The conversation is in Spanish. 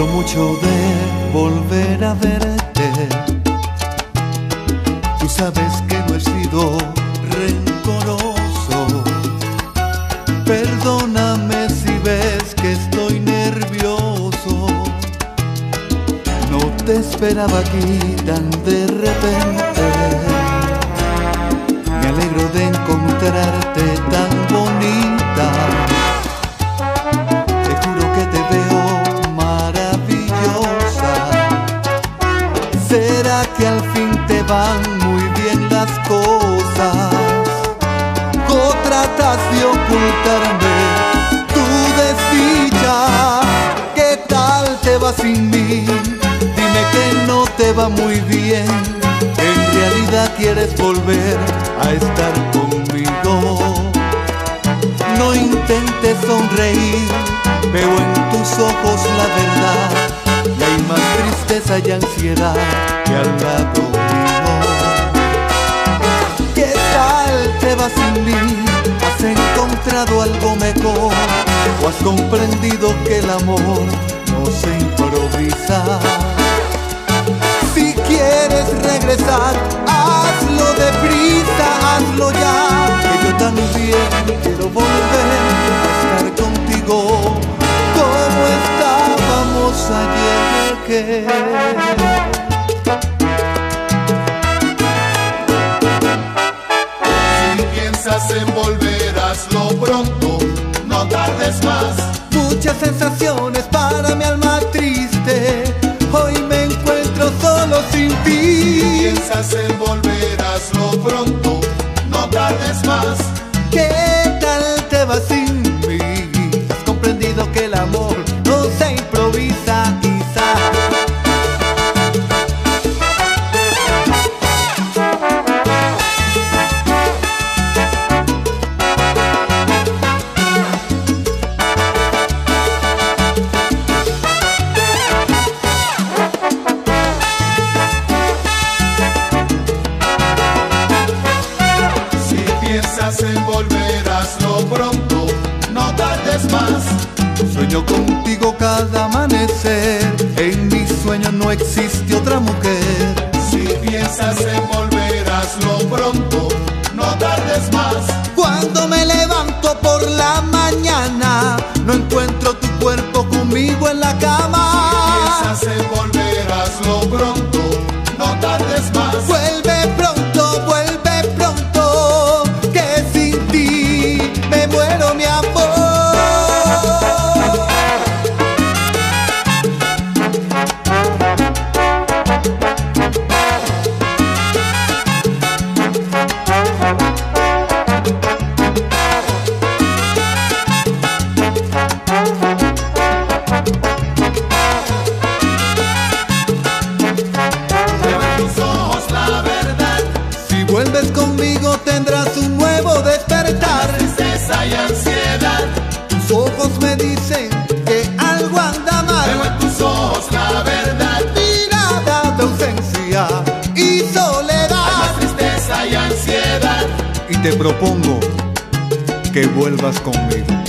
mucho de volver a verte. Tú sabes que no he sido rencoroso. Perdóname si ves que estoy nervioso. No te esperaba aquí tan de repente. Van muy bien las cosas? ¿O tratas de ocultarme tu desdicha? ¿Qué tal te va sin mí? Dime que no te va muy bien. En realidad quieres volver a estar conmigo. No intentes sonreír, veo en tus ojos la verdad. Y hay más tristeza y ansiedad que al lado va sin mí? ¿Has encontrado algo mejor? ¿O has comprendido que el amor no se improvisa? Si quieres regresar, hazlo deprisa, hazlo ya. Que yo también quiero volver a estar contigo como estábamos ayer. Que tardes más. muchas sensaciones para mi alma triste. Hoy me encuentro solo sin Si ti. piensas en volver, hazlo pronto, no tardes más. ¿Qué tal te va sin mí? Has comprendido que el amor piensas en volver, hazlo pronto, no tardes más. Sueño contigo cada amanecer. En mis sueños no existe otra mujer. Si piensas en volver, hazlo pronto, no tardes más. Cuando me levanto por la mañana, tendrás un nuevo despertar. tristeza y ansiedad. Tus ojos me dicen que algo anda Veo mal. en tus ojos la verdad, Mirada de ausencia y hay más soledad. tristeza y ansiedad. Y te propongo que vuelvas conmigo.